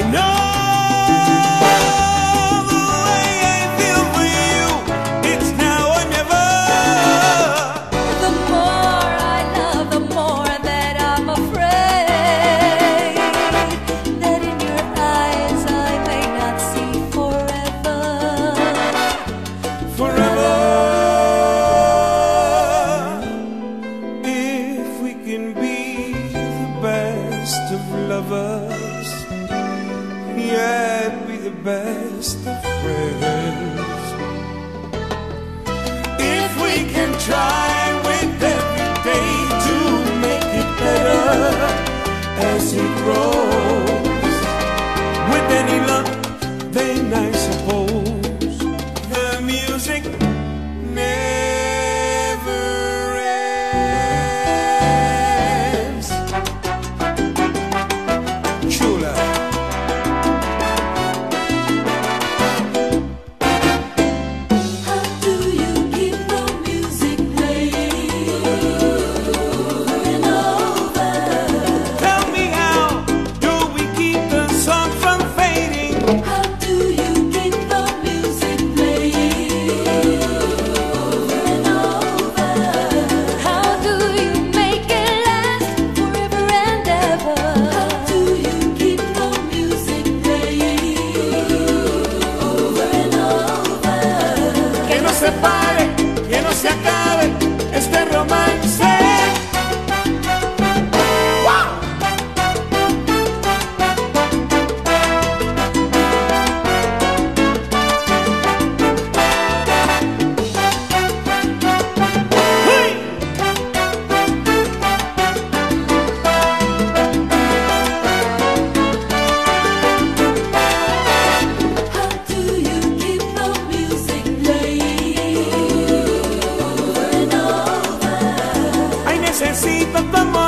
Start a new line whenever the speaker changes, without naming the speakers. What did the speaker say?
I know the best of friends. If we can try with every day to make it better As it grows With any luck, then I suppose se. necesita tu amor.